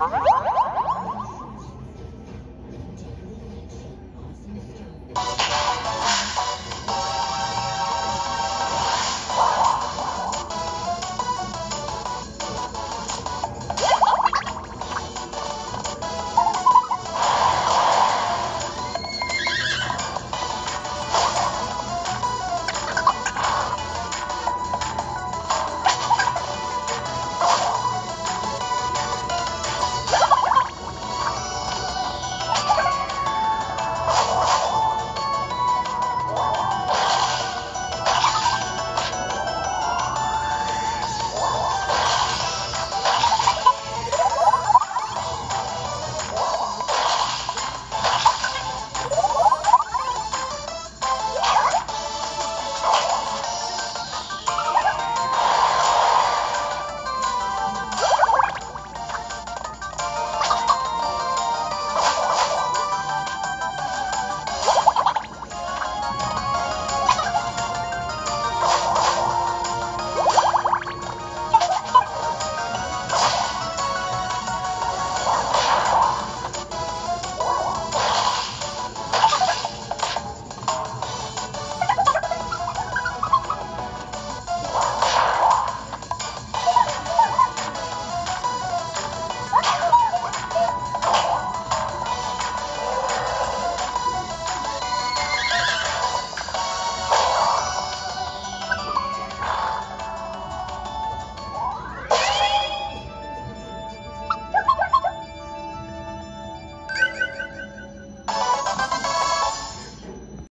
Música